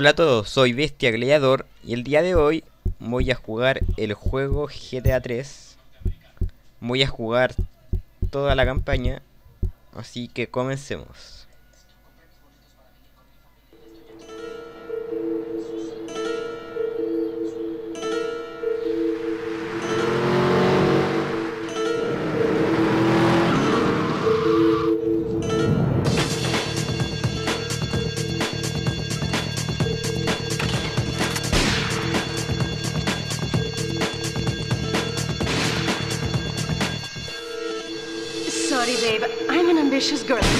Hola a todos, soy Bestia Gladiador y el día de hoy voy a jugar el juego GTA 3. Voy a jugar toda la campaña, así que comencemos. Ambitious girl.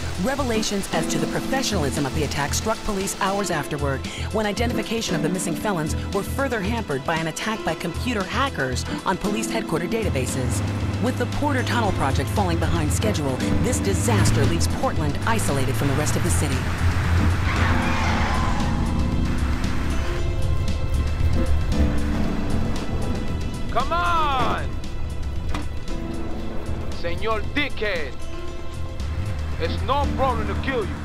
Revelations as to the professionalism of the attack struck police hours afterward, when identification of the missing felons were further hampered by an attack by computer hackers on police headquarters databases. With the Porter Tunnel project falling behind schedule, this disaster leaves Portland isolated from the rest of the city. Come on! Señor Dickhead! It's no problem to kill you.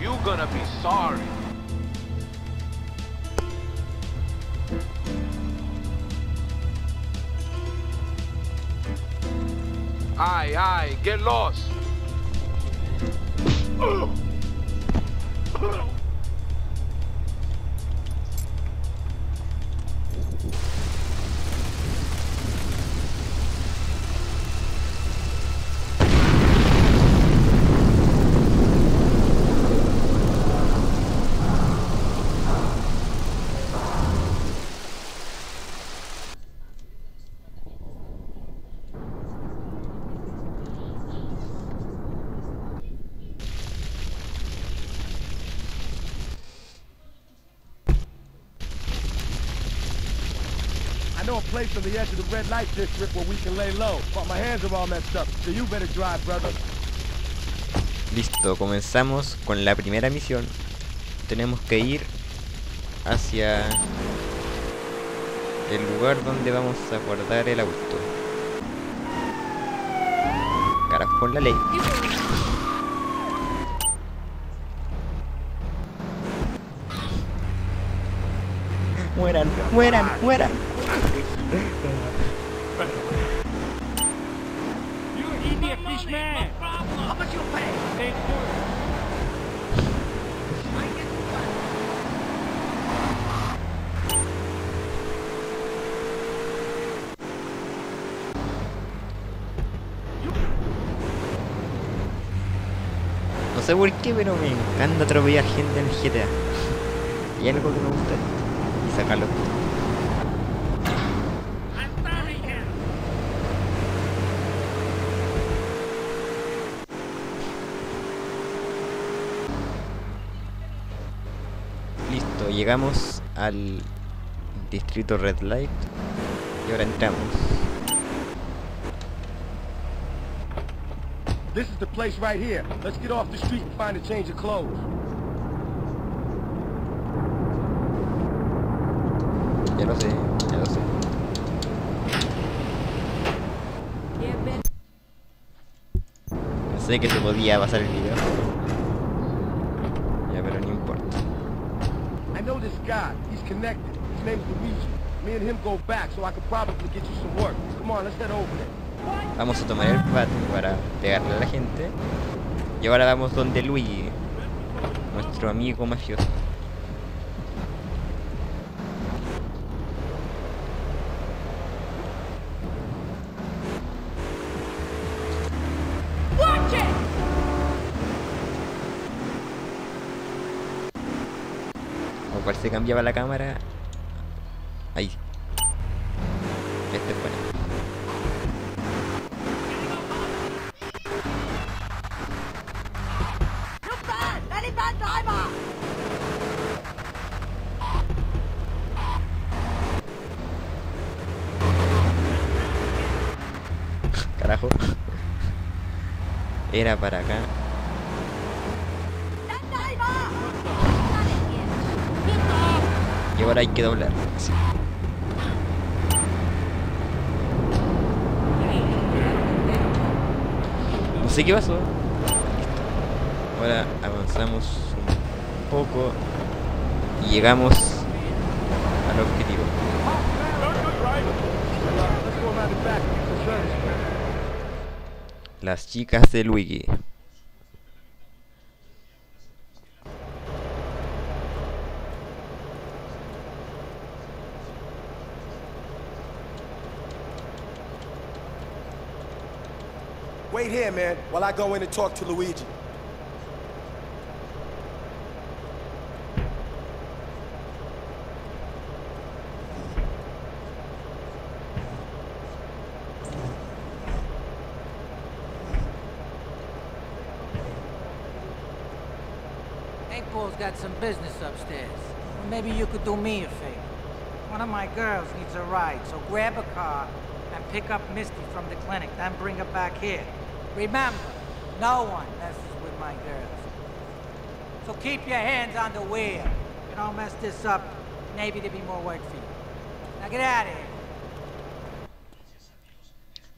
You gonna be sorry. Aye, aye, get lost. Know a place on the edge of the red light district where we can lay low, but my hands are all messed up, so you better drive, brother. Listo, comenzamos con la primera misión. Tenemos que ir hacia el lugar donde vamos a guardar el auto. Carajo con la ley. Mueran, mueran, mueran. No sé por qué, pero me encanta atropellar gente en el GTA. Y algo que me gusta y sacarlo. Llegamos al distrito Red Light y ahora entramos. This is the place right here. Let's get off the street and find a change of clothes. Ya lo sé, ya lo sé. Pensé que se podía pasar el video. Ya, pero no importa. I know this guy. He's connected. His name's Luigi. Me and him go back, so I could probably get you some work. Come on, let's head over there. Vamos a tomar el pat para pegarle a la gente. Y ahora vamos donde Luigi, nuestro amigo mafioso. Cual se cambiaba la cámara. Ahí. Este es bueno. Carajo. Era para acá. Y ahora hay que doblar. Sí. No sé qué pasó. Ahora avanzamos un poco y llegamos al objetivo. Las chicas de Luigi. Here, man, while I go in and talk to Luigi. Paul's got some business upstairs. Maybe you could do me a favor. One of my girls needs a ride, so grab a car and pick up Misty from the clinic, then bring her back here. Remember, no one messes with my girls. So keep your hands on the wheel. You don't mess this up, maybe there'll be more work for you. Now get out of here.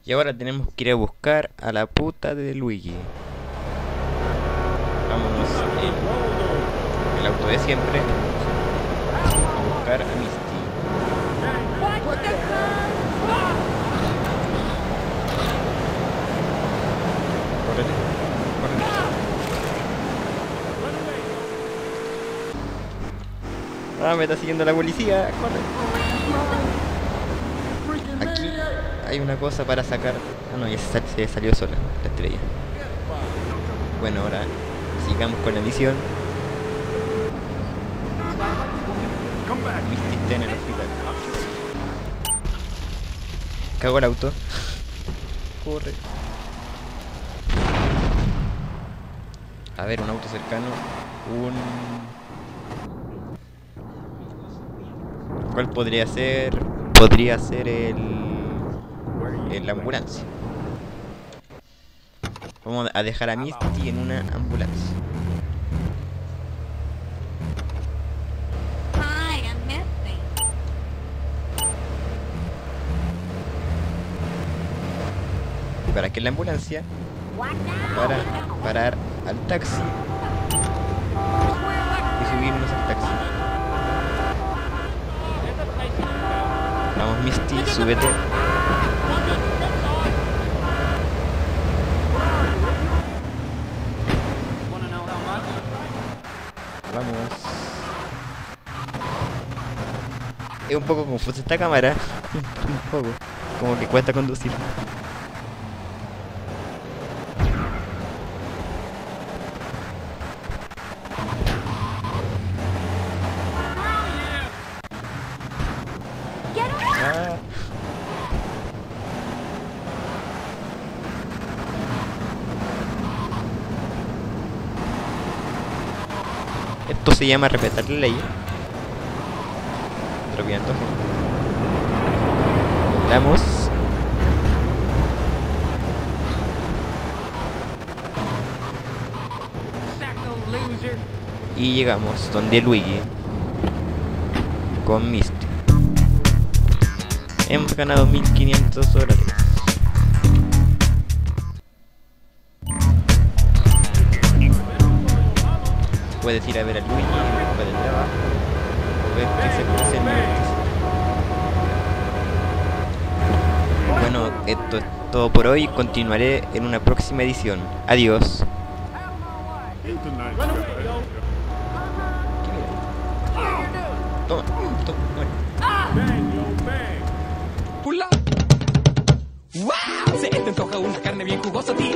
Y ahora tenemos que ir a buscar a la puta de Luigi. Vámonos en el auto de siempre a buscar a Misty. Ah, me está siguiendo la policía. Corre. Aquí hay una cosa para sacar. Ah, no, ya se, sal- se salió sola la estrella. Bueno, ahora sigamos con la misión. Misty está en el hospital. Cago el auto. Corre. A ver, un auto cercano. Un. ¿Cuál podría ser? Podría ser el. el- la ambulancia. Vamos a dejar a Misty en una ambulancia. Hi, I'm Misty. Y para que la ambulancia para parar al taxi y subirnos al taxi. Vamos Misty, súbete. Vamos. Es un poco confusa esta cámara. un poco. Como que cuesta conducir. Ah. Esto se llama respetar la ley. Atropellando gente. Doblamos. Y llegamos donde Luigi. Con Misty. Hemos ganado 1500 dólares. Puedes ir a ver a Luigi copa del trabajo o ver qué se hace en el Bueno, esto es todo por hoy. Continuaré en una próxima edición. Adiós. Toma, toma. ¡Wow! Se te antoja una carne bien jugosa, tío.